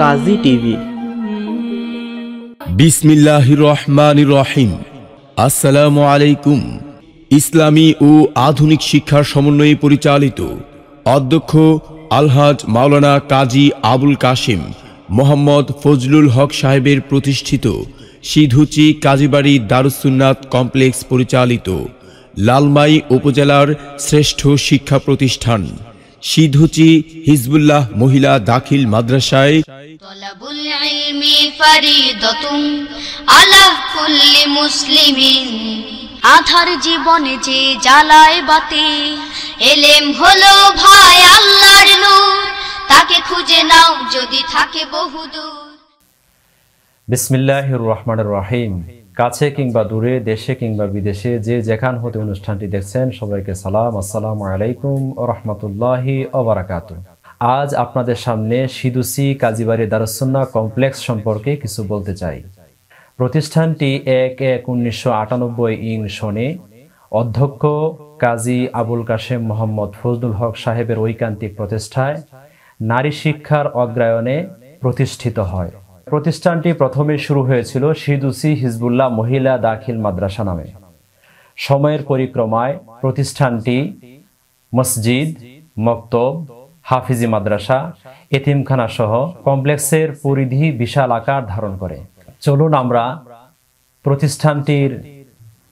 কাজী TV. বিসমিল্লাহ রহমান রহিম আসসালামু আলাইকুম। ইসলামী ও আধুনিক শিক্ষার সমন্বয়ে পরিচালিত অধ্যক্ষ আলহাজ মাওলানা কাজী আবুল কাশিম মোহাম্মদ ফজলুল হক সাহেবের প্রতিষ্ঠিত সিধুচি কাজীবাড়ি দারুসুন্নাত কমপ্লেক্স পরিচালিত লালমাই উপজেলার শ্রেষ্ঠ শিক্ষা প্রতিষ্ঠান। সিধুচি হিজবুল্লাহ মহিলা দাখিল মাদ্রাসায় আধার জীবনে যে জ্বালায় বাতি, এলেম হলো ভাই আল্লাহর তাকে খুঁজে নাও যদি থাকে বহুদূর বিসমিল্লাহির রহমানির রহিম। কাছে কিংবা দূরে, দেশে কিংবা বিদেশে যে যেখান হতে অনুষ্ঠানটি দেখছেন, সবাইকে সালাম, আসসালামু আলাইকুম ও রহমতুল্লাহি ওবরাকাতুহ আজ আপনাদের সামনে সিদুসি কাজীবাড়ি দারুসুন্না কমপ্লেক্স সম্পর্কে কিছু বলতে চাই। প্রতিষ্ঠানটি এক এক উনিশশো আটানব্বই ইং সনে অধ্যক্ষ কাজী আবুল কাশেম মোহাম্মদ ফজলুল হক সাহেবের ঐকান্তিক প্রতিষ্ঠায় নারী শিক্ষার অগ্রায়নে প্রতিষ্ঠিত হয়। প্রতিষ্ঠানটি প্রথমে শুরু হয়েছিল সিদুসি হিজবুল্লাহ মহিলা দাখিল মাদ্রাসা নামে। সময়ের পরিক্রমায় প্রতিষ্ঠানটি মসজিদ, মক্তব হাফিজি মাদ্রাসা, এতিমখানা সহ কমপ্লেক্সের পরিধি বিশাল আকার ধারণ করে। চলুন আমরা প্রতিষ্ঠানটির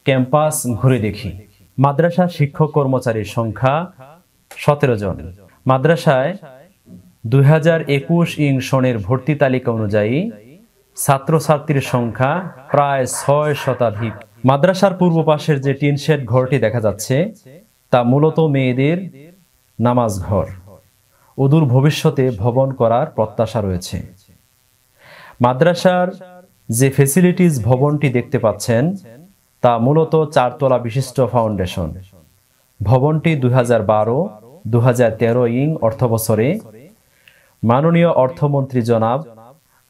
ক্যাম্পাস ঘুরে দেখি। মাদ্রাসা শিক্ষক কর্মচারীর সংখ্যা সতেরো জন। মাদ্রাসায় দুই হাজার একুশ ইং সনের ভর্তি তালিকা অনুযায়ী ছাত্রছাত্রীর সংখ্যা প্রায় ছয় শতাধিক। মাদ্রাসার পূর্ব পাশের যে টিন শেড ঘরটি দেখা যাচ্ছে, তা মূলত মেয়েদের নামাজ ঘর। অদূর ভবিষ্যতে ভবন করার প্রত্যাশা রয়েছে। মাদ্রাসার যে ফেসিলিটিস ভবনটি দেখতে পাচ্ছেন, তা মূলত চারতলা বিশিষ্ট ফাউন্ডেশন ভবনটি দুই হাজার বারো দু ইং অর্থবছরে মাননীয় অর্থমন্ত্রী জনাব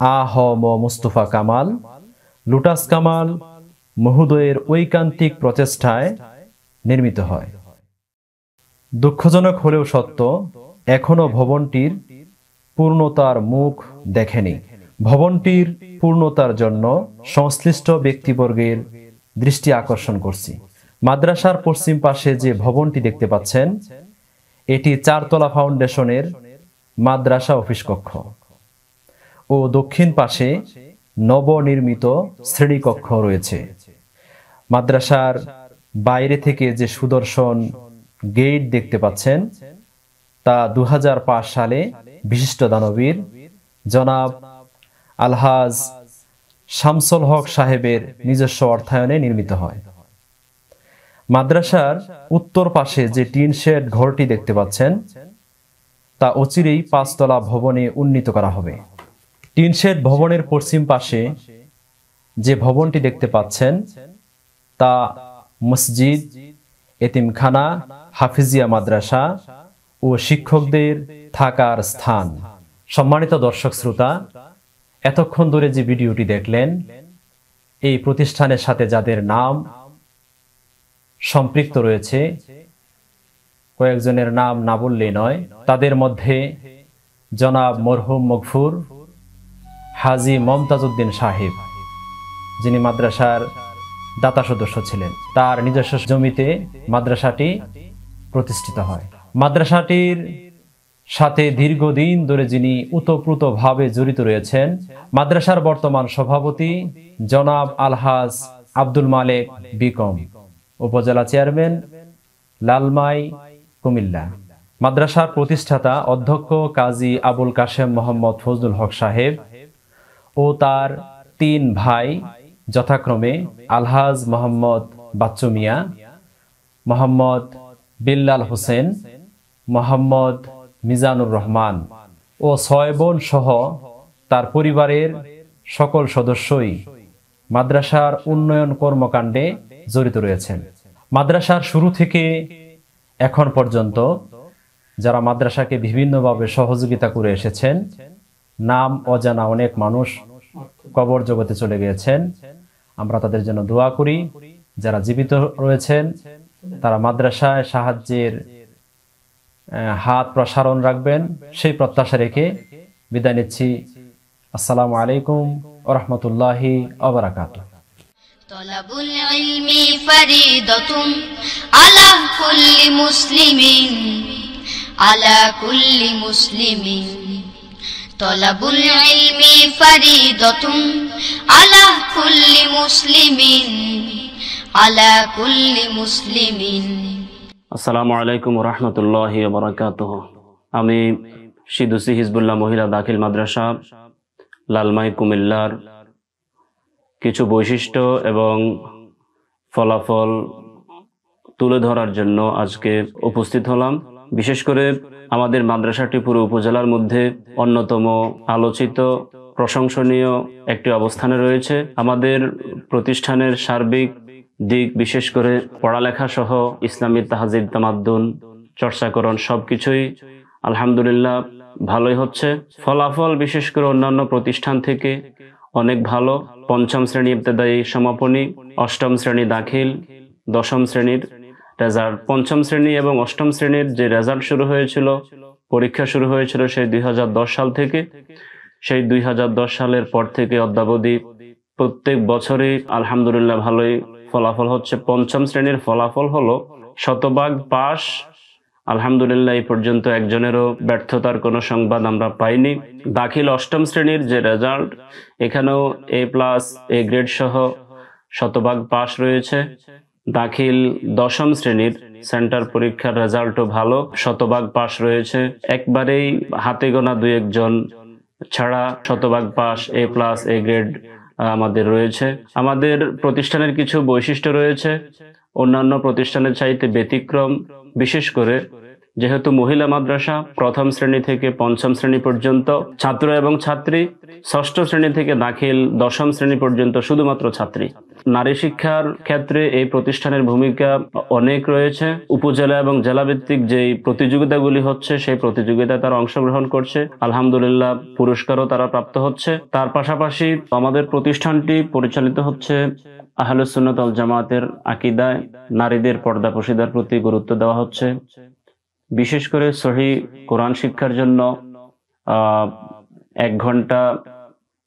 আ হ ম মুস্তফা কামাল, লুটাস কামাল মহোদয়ের ঐকান্তিক প্রচেষ্টায় নির্মিত হয়। দুঃখজনক হলেও সত্য এখনও ভবনটির পূর্ণতার মুখ দেখেনি। ভবনটির পূর্ণতার জন্য সংশ্লিষ্ট ব্যক্তিবর্গের দৃষ্টি আকর্ষণ করছি। মাদ্রাসার পশ্চিম পাশে যে ভবনটি দেখতে পাচ্ছেন, এটি চারতলা ফাউন্ডেশনের মাদ্রাসা অফিস কক্ষ ও দক্ষিণ পাশে নবনির্মিত শ্রেণীকক্ষ রয়েছে। মাদ্রাসার বাইরে থেকে যে সুদর্শন গেট দেখতে পাচ্ছেন তা দু হাজার পাঁচ সালে বিশিষ্ট দানবীর জনাব আলহাজ শামসুল হক সাহেবের নিজস্ব অর্থায়নে নির্মিত হয়। মাদ্রাসার উত্তর পাশে যে টিন শেড ঘরটি দেখতে পাচ্ছেন, তা অচিরেই পাঁচতলা ভবনে উন্নীত করা হবে। টিন শেড ভবনের পশ্চিম পাশে যে ভবনটি দেখতে পাচ্ছেন, তা মসজিদ, এতিমখানা, হাফিজিয়া মাদ্রাসা ও শিক্ষকদের থাকার স্থান। সম্মানিত দর্শক শ্রোতা, এতক্ষণ ধরে যে ভিডিওটি দেখলেন, এই প্রতিষ্ঠানের সাথে যাদের নাম সম্পৃক্ত রয়েছে, কয়েকজনের নাম না বললেই নয়, তাদের মধ্যে জনাব মরহুম মকফুর হাজি মমতাজ উদ্দিন সাহেব, যিনি মাদ্রাসার দাতা সদস্য ছিলেন। তার নিজস্ব জমিতে মাদ্রাসাটি প্রতিষ্ঠিত হয়। মাদ্রাসাটির সাথে দীর্ঘদিন ধরে যিনি উতপ্রুতভাবে জড়িত রয়েছেন, মাদ্রাসার বর্তমান সভাপতি জনাব আলহাজ আব্দুল মালেক বিকম, উপজেলা চেয়ারম্যান লালমাই কুমিল্লা। মাদ্রাসার প্রতিষ্ঠাতা অধ্যক্ষ কাজী আবুল কাশেম মোহাম্মদ ফজলুল হক সাহেব ও তার তিন ভাই যথাক্রমে আলহাজ মোহাম্মদ বাচ্চু মিয়া, মোহাম্মদ বিল্লাল হোসেন মোহাম্মদ মিজানুর রহমান ও ছয় বোন সহ তার পরিবারের সকল সদস্যই মাদ্রাসার উন্নয়ন কর্মকাণ্ডে জড়িত রয়েছেন। মাদ্রাসার শুরু থেকে এখন পর্যন্ত যারা মাদ্রাসাকে বিভিন্নভাবে সহযোগিতা করে এসেছেন, নাম অজানা অনেক মানুষ কবর জগতে চলে গিয়েছেন। আমরা তাদের জন্য দোয়া করি, যারা জীবিত রয়েছেন, তারা মাদ্রাসায় সাহায্যের হাত প্রসারণ রাখবেন সেই প্রত্যাশা রেখে বিদায় নিচ্ছি আসসালামু আলাইকুম ওরহমতুল্লাহি অবরাকাত طلب العلم فريضة على كل مسلم على كل مسلم طلب العلم فريضة على كل مسلم على كل مسلم আসসালামু আলাইকুম রহমতুল্লাহ বরাকাত আমি সিদুসি হিজবুল্লাহ মহিলা দাখিল মাদ্রাসা, লালমাই কুমিল্লার কিছু বৈশিষ্ট্য এবং ফলাফল তুলে ধরার জন্য আজকে উপস্থিত হলাম। বিশেষ করে আমাদের মাদ্রাসাটি পুরো উপজেলার মধ্যে অন্যতম আলোচিত, প্রশংসনীয় একটি অবস্থানে রয়েছে। আমাদের প্রতিষ্ঠানের সার্বিক দিক বিশেষ করে পড়ালেখা সহ ইসলামী তাহাজিদ, তামাদ্দুন, চর্চাকরণ সবকিছুই আলহামদুলিল্লাহ ভালোই হচ্ছে। ফলাফল বিশেষ করে অন্যান্য প্রতিষ্ঠান থেকে অনেক ভালো। পঞ্চম শ্রেণি ইবতেদায়ী সমাপনী, অষ্টম শ্রেণি দাখিল, দশম শ্রেণির রেজাল্ট। পঞ্চম শ্রেণি এবং অষ্টম শ্রেণির যে রেজাল্ট শুরু হয়েছিল, পরীক্ষা শুরু হয়েছিল সেই দুই হাজার দশ সাল থেকে। সেই দুই হাজার দশ সালের পর থেকে অদ্যাবধি প্রত্যেক বছরই আলহামদুলিল্লাহ ভালোই ফলাফল হচ্ছে পঞ্চম শ্রেণির ফলাফল হলো শতভাগ পাস। আলহামদুলিল্লাহ, এই পর্যন্ত একজনেরও ব্যর্থতার কোনো সংবাদ আমরা পাইনি। দাখিল অষ্টম শ্রেণির যে রেজাল্ট এখানেও এ প্লাস এ গ্রেড সহ শতভাগ পাস রয়েছে। দাখিল দশম শ্রেণির সেন্টার পরীক্ষার রেজাল্টও ভালো, শতভাগ পাস রয়েছে। একবারেই হাতে গোনা দুই একজন ছাড়া শতভাগ pass A plus A grade আমাদের রয়েছে। আমাদের প্রতিষ্ঠানের কিছু বৈশিষ্ট্য রয়েছে। অন্যান্য প্রতিষ্ঠানের চাইতে ব্যতিক্রম বিশেষ করে যেহেতু মহিলা মাদ্রাসা প্রথম শ্রেণি থেকে পঞ্চম শ্রেণি পর্যন্ত ছাত্র এবং ছাত্রী, ষষ্ঠ শ্রেণি থেকে দাখিল দশম শ্রেণি পর্যন্ত শুধুমাত্র ছাত্রী। নারী শিক্ষার ক্ষেত্রে এই প্রতিষ্ঠানের ভূমিকা অনেক রয়েছে। উপজেলা এবং জেলাভিত্তিক যেই প্রতিযোগিতাগুলি হচ্ছে, সেই প্রতিযোগিতায় তারা অংশগ্রহণ করছে। আলহামদুলিল্লাহ, পুরস্কারও তারা প্রাপ্ত হচ্ছে। তার পাশাপাশি আমাদের প্রতিষ্ঠানটি পরিচালিত হচ্ছে আহলুসুন্নত আল জামাতের আকিদায়। নারীদের পর্দা প্রতি গুরুত্ব দেওয়া হচ্ছে। বিশেষ করে সহি কোরআন শিক্ষার জন্য এক ঘণ্টা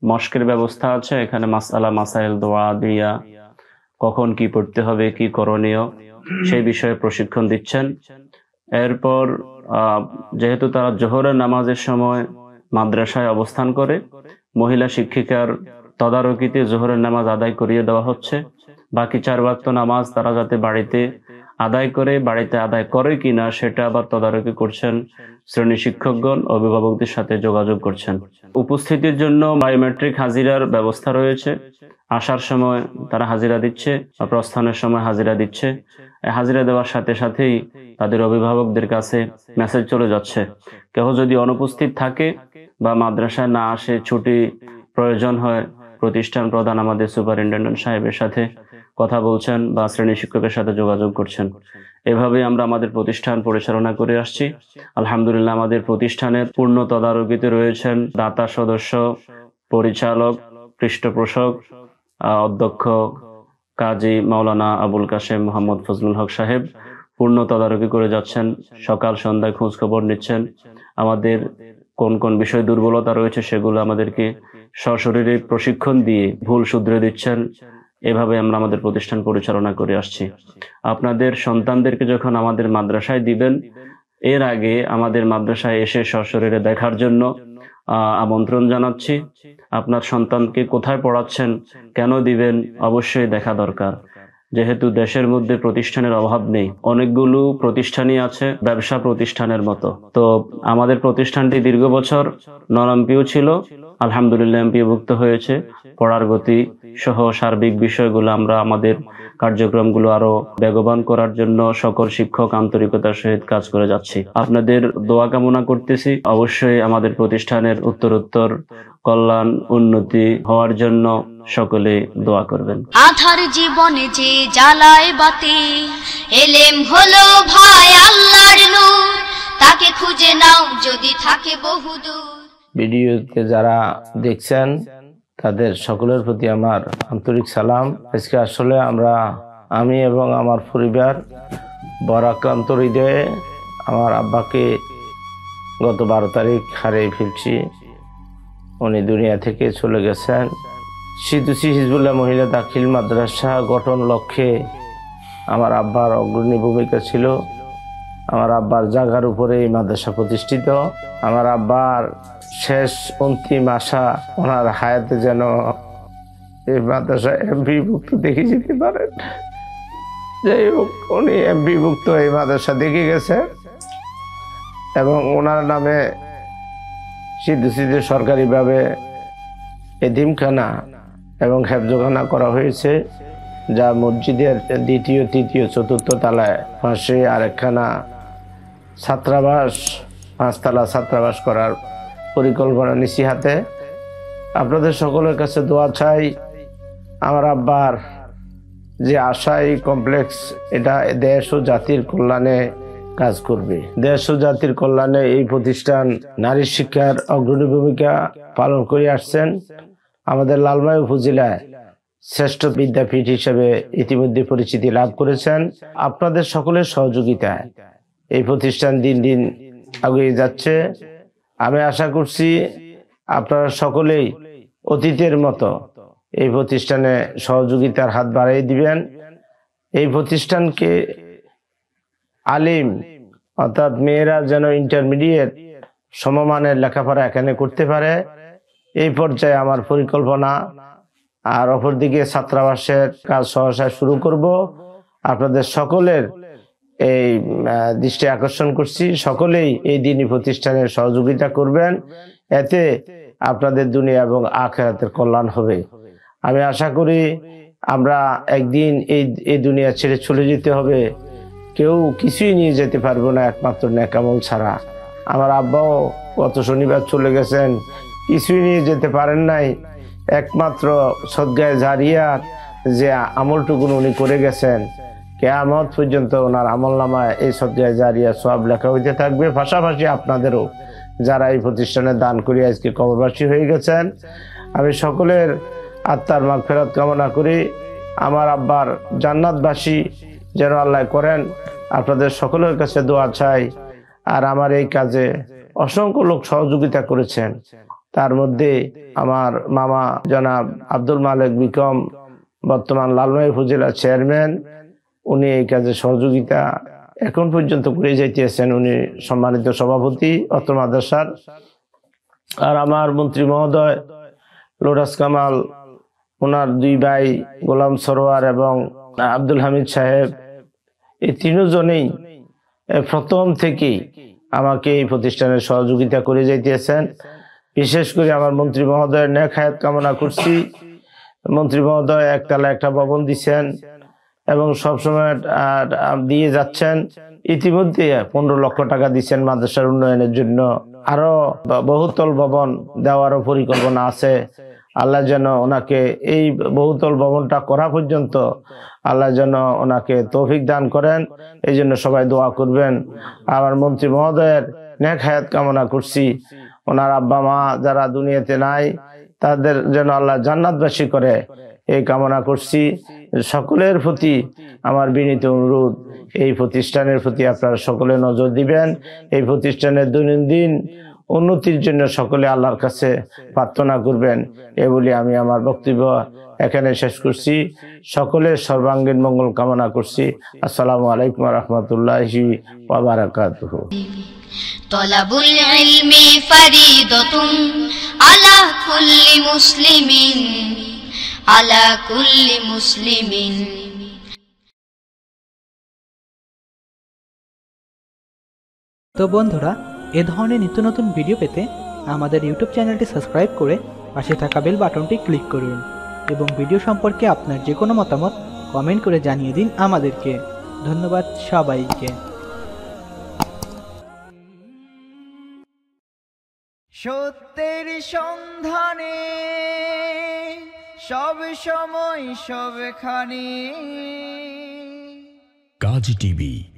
মস্কের ব্যবস্থা আছে। এখানে মাসালা মাসাইল, দোয়া দিয়া কখন কি পড়তে হবে, কি করণীয়, সেই বিষয়ে প্রশিক্ষণ দিচ্ছেন। এরপর যেহেতু তারা জোহরের নামাজের সময় মাদ্রাসায় অবস্থান করে, মহিলা শিক্ষিকার তদারকিতে জোহরের নামাজ আদায় করিয়ে দেওয়া হচ্ছে। বাকি চার বাক্ত নামাজ তারা যাতে বাড়িতে আদায় করে, বাড়িতে আদায় করে কিনা সেটা আবার তদারকি করছেন শ্রেণি শিক্ষকগণ, অভিভাবকদের সাথে যোগাযোগ করছেন। উপস্থিতির জন্য বায়োমেট্রিক হাজিরার ব্যবস্থা রয়েছে। আসার সময় তারা হাজিরা দিচ্ছে প্রস্থানের সময় হাজিরা দিচ্ছে। হাজিরা দেওয়ার সাথে সাথেই তাদের অভিভাবকদের কাছে মেসেজ চলে যাচ্ছে। কেউ যদি অনুপস্থিত থাকে বা মাদ্রাসায় না আসে, ছুটি প্রয়োজন হয়, প্রতিষ্ঠান প্রধান আমাদের সুপারিনটেন্ডেন্ট সাহেবের সাথে কথা বলছেন বা শ্রেণি শিক্ষকের সাথে যোগাযোগ করছেন। এভাবে আমরা আমাদের প্রতিষ্ঠান পরিচালনা করে আসছি। আলহামদুলিল্লাহ আমাদের প্রতিষ্ঠানের পূর্ণ তদারকিতে রয়েছেন দাতা সদস্য, পরিচালক, পৃষ্ঠপোষক অধ্যক্ষ কাজী মাওলানা আবুল কাশেম মোহাম্মদ ফজলুল হক সাহেব। পূর্ণ তদারকি করে যাচ্ছেন, সকাল, সন্ধ্যায় খোঁজ খবর নিচ্ছেন। আমাদের কোন কোন বিষয় দুর্বলতা রয়েছে সেগুলো আমাদেরকে সশরীরে প্রশিক্ষণ দিয়ে ভুল শুধরে দিচ্ছেন। এভাবে আমরা আমাদের প্রতিষ্ঠান পরিচালনা করে আসছি। আপনাদের সন্তানদেরকে যখন আমাদের মাদ্রাসায় দিবেন, এর আগে আমাদের মাদ্রাসায় এসে সশরীরে দেখার জন্য আমন্ত্রণ জানাচ্ছি। আপনার সন্তানকে কোথায় পড়াচ্ছেন, কেন দিবেন, অবশ্যই দেখা দরকার। যেহেতু দেশের মধ্যে প্রতিষ্ঠানের অভাব নেই, অনেকগুলো প্রতিষ্ঠানই আছে ব্যবসা প্রতিষ্ঠানের মতো। তো আমাদের প্রতিষ্ঠানটি দীর্ঘ বছর নন এমপিও ছিল, আলহামদুলিল্লাহ এমপিভুক্ত হয়েছে, পড়ার গতি সহ সার্বিক বিষয়গুলো আমরা আমাদের কার্যক্রমগুলো আরও বেগবান করার জন্য সকল শিক্ষক আন্তরিকতার সহিত কাজ করে যাচ্ছি। আপনাদের দোয়া কামনা করতেছি। অবশ্যই আমাদের প্রতিষ্ঠানের উত্তরোত্তর কল্যাণ উন্নতি হওয়ার জন্য সকলে দোয়া করবেন। আধার জীবনে যে জ্বালায় বাতি এলেম হলো ভাই আল্লাহর নূর। তাকে খুঁজে নাও যদি থাকে বহুদূর। ভিডিওতে যারা দেখছেন তাদের সকলের প্রতি আমার আন্তরিক সালাম। আজকে আসলে আমরা, আমি এবং আমার পরিবার বরাক্রান্ত হৃদয়ে আমার আব্বাকে গত বারো তারিখ হারিয়ে ফেলছি। উনি দুনিয়া থেকে চলে গেছেন। সিদুসি হিজবুল্লাহ মহিলা দাখিল মাদ্রাসা গঠন লক্ষ্যে আমার আব্বার অগ্রণী ভূমিকা ছিল। আমার আব্বার জাগার উপরে এই মাদ্রাসা প্রতিষ্ঠিত। আমার আব্বার শেষ অন্তিম আশা ওনার হায়াতে যেন এই মাদ্রাসা এমপি ভুক্ত দেখে যেতে পারেন। যাই হোক, উনি এমপি ভুক্ত এই মাদ্রাসা দেখে গেছে এবং ওনার নামে সিদ্ধু সিদ্ধু সরকারিভাবে এদিমখানা এবং হেফজখানা করা হয়েছে, যা মসজিদের দ্বিতীয়, তৃতীয়, চতুর্থ তলায় পাশে আরেকখানা ছাত্রাবাস, পাঁচতলা ছাত্রাবাস করার পরিকল্পনা নিছি হাতে। আপনাদের সকলের কাছে দোয়া চাই। আমার আব্বার যে আশাই কমপ্লেক্স এটা দেশ ও জাতির কল্যাণে কাজ করবে। দেশ ও জাতির কল্যাণে এই প্রতিষ্ঠান নারী শিক্ষার অগ্রণী ভূমিকা পালন করে আসছেন। আমাদের লালমাই উপজেলায় শ্রেষ্ঠ বিদ্যাপীঠ হিসেবে ইতিমধ্যে পরিচিতি লাভ করেছেন। আপনাদের সকলের সহযোগিতায় এই প্রতিষ্ঠান দিন দিন এগিয়ে যাচ্ছে। আমি আশা করছি আপনারা সকলেই অতীতের মতো এই প্রতিষ্ঠানে সহযোগিতার হাত বাড়িয়ে দিবেন। এই প্রতিষ্ঠানকে আলিম, অর্থাৎ মেয়েরা যেন ইন্টারমিডিয়েট সমমানের লেখাপড়া এখানে করতে পারে, এই পর্যায়ে আমার পরিকল্পনা। আর অপরদিকে ছাত্রাবাসের কাজ সহসা শুরু করব। আপনাদের সকলের এই দৃষ্টি আকর্ষণ করছি। সকলেই এই দিনই প্রতিষ্ঠানের সহযোগিতা করবেন। এতে আপনাদের দুনিয়া এবং আখেরাতের কল্যাণ হবে। আমি আশা করি আমরা একদিন এই এই দুনিয়া ছেড়ে চলে যেতে হবে। কেউ কিছুই নিয়ে যেতে পারব না একমাত্র নেকামল ছাড়া। আমার আব্বাও গত শনিবার চলে গেছেন। কিছুই নিয়ে যেতে পারেন নাই। একমাত্র সদ্গায় জারিয়ার যে আমলটুকুন উনি করে গেছেন। কেয়ামত পর্যন্ত ওনার আমল নামায় এই সদ্গায় জারিয়া সব লেখা হইতে থাকবে। পাশাপাশি আপনাদেরও যারা এই প্রতিষ্ঠানে দান করে আজকে কবরবাসী হয়ে গেছেন, আমি সকলের আত্মার মাগ ফেরত কামনা করি। আমার আব্বার জান্নাতবাসী যেন আল্লাহ করেন, আপনাদের সকলের কাছে দোয়া চাই। আর আমার এই কাজে অসংখ্য লোক সহযোগিতা করেছেন। তার মধ্যে আমার মামা জনাব আব্দুল মালিক বিকম বর্তমান লালমাই উপজেলা চেয়ারম্যান। উনি এই কাজে সহযোগিতা এখন পর্যন্ত করে যাইতেছেন। উনি সম্মানিত সভাপতি, অত্র মাদ্রাসার। আর আমার মন্ত্রী মহোদয় লোরাস কামাল, ওনার দুই ভাই গোলাম সরোয়ার এবং আব্দুল হামিদ সাহেব, এই তিনজনেই প্রথম থেকেই আমাকে এই প্রতিষ্ঠানের সহযোগিতা করে যাইতেছেন। বিশেষ করে আমার মন্ত্রী মহোদয়ের ন্যাক হায়াত কামনা করছি। মন্ত্রী মহোদয় একতলা একটা ভবন দিচ্ছেন এবং সবসময় দিয়ে যাচ্ছেন। ইতিমধ্যে পনেরো লক্ষ টাকা দিচ্ছেন মাদ্রাসার উন্নয়নের জন্য। আরও বহুতল ভবন দেওয়ারও পরিকল্পনা আছে। আল্লাহ যেন ওনাকে এই বহুতল ভবনটা করা পর্যন্ত আল্লাহ যেন ওনাকে তৌফিক দান করেন। এই জন্য সবাই দোয়া করবেন। আমার মন্ত্রী মহোদয়ের নেক হায়াত কামনা করছি। ওনার আব্বা মা যারা দুনিয়াতে নাই, তাদের যেন আল্লাহ জান্নাতবাসী করে। এই কামনা করছি। সকলের প্রতি আমার বিনীত অনুরোধ। এই প্রতিষ্ঠানের প্রতি আপনারা সকলে নজর দিবেন। এই প্রতিষ্ঠানের দৈনন্দিন উন্নতির জন্য সকলে আল্লাহর কাছে প্রার্থনা করবেন। এ বলে আমি আমার বক্তব্য এখানে শেষ করছি। সকলের সর্বাঙ্গীন মঙ্গল কামনা করছি। আসসালামু আলাইকুম রহমতুল্লাহি ওবরাকাত তলাবুল على كل مسلم তো বন্ধুরা এ ধরনের নিত্য নতুন ভিডিও পেতে আমাদের ইউটিউব চ্যানেলটি সাবস্ক্রাইব করে পাশে থাকা বেল বাটনটি ক্লিক করুন এবং ভিডিও সম্পর্কে আপনার যে কোনো মতামত কমেন্ট করে জানিয়ে দিন আমাদেরকে ধন্যবাদ সবাইকে সত্যের সন্ধানে সব সময় সবখানে। কাজ টিভি